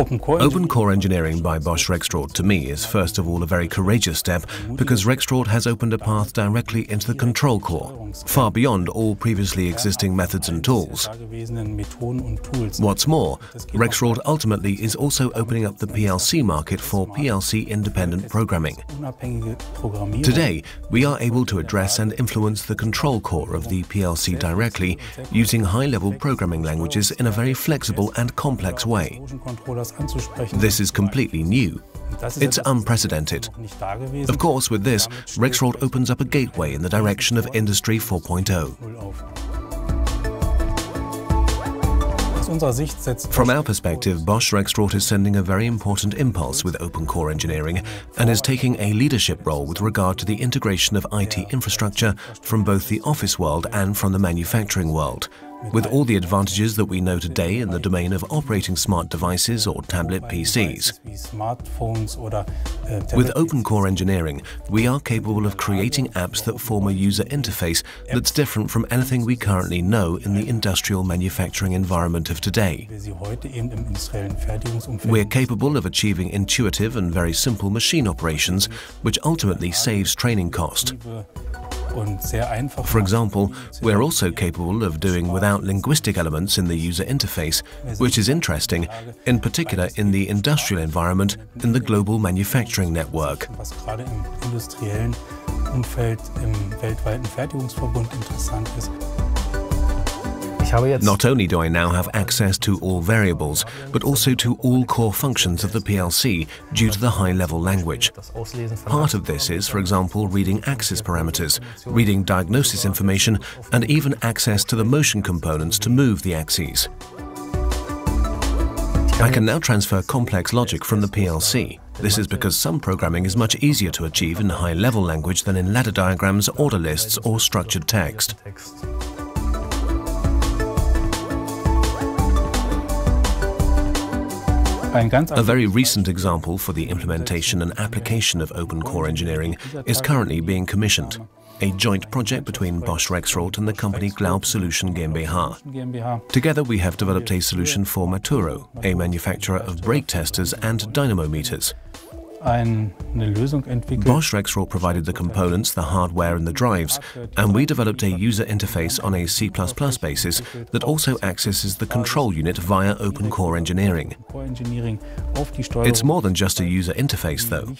Open core engineering by Bosch Rexroth to me is first of all a very courageous step because Rexroth has opened a path directly into the control core, far beyond all previously existing methods and tools. What's more, Rexroth ultimately is also opening up the PLC market for PLC independent programming. Today, we are able to address and influence the control core of the PLC directly using high-level programming languages in a very flexible and complex way. This is completely new. It's unprecedented. Of course, with this, Rexroth opens up a gateway in the direction of Industry 4.0. From our perspective, Bosch Rexroth is sending a very important impulse with open core engineering and is taking a leadership role with regard to the integration of IT infrastructure from both the office world and from the manufacturing world. With all the advantages that we know today in the domain of operating smart devices or tablet PCs. With open core engineering, we are capable of creating apps that form a user interface that's different from anything we currently know in the industrial manufacturing environment of today. We're capable of achieving intuitive and very simple machine operations, which ultimately saves training cost. For example, we're also capable of doing without linguistic elements in the user interface, which is interesting, in particular in the industrial environment in the global manufacturing network. Not only do I now have access to all variables, but also to all core functions of the PLC due to the high-level language. Part of this is, for example, reading axis parameters, reading diagnosis information, and even access to the motion components to move the axes. I can now transfer complex logic from the PLC. This is because some programming is much easier to achieve in high-level language than in ladder diagrams, order lists, or structured text. A very recent example for the implementation and application of open core engineering is currently being commissioned. A joint project between Bosch Rexroth and the company Glaub Solution GmbH. Together we have developed a solution for Maturo, a manufacturer of brake testers and dynamometers. Bosch Rexroth provided the components, the hardware and the drives, and we developed a user interface on a C++ basis that also accesses the control unit via open core engineering. It's more than just a user interface though.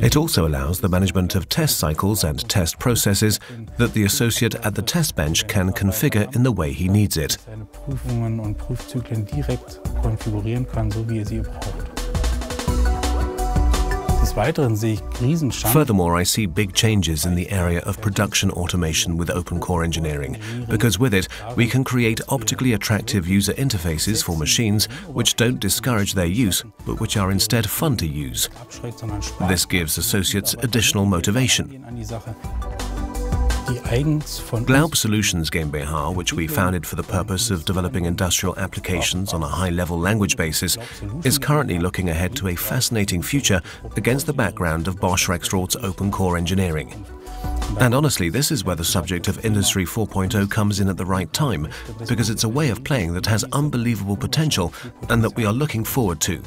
It also allows the management of test cycles and test processes that the associate at the test bench can configure in the way he needs it. Furthermore, I see big changes in the area of production automation with open core engineering, because with it, we can create optically attractive user interfaces for machines which don't discourage their use, but which are instead fun to use. This gives associates additional motivation. Glaub Solutions GmbH, which we founded for the purpose of developing industrial applications on a high-level language basis, is currently looking ahead to a fascinating future against the background of Bosch Rexroth's open core engineering. And honestly, this is where the subject of Industry 4.0 comes in at the right time, because it's a way of playing that has unbelievable potential and that we are looking forward to.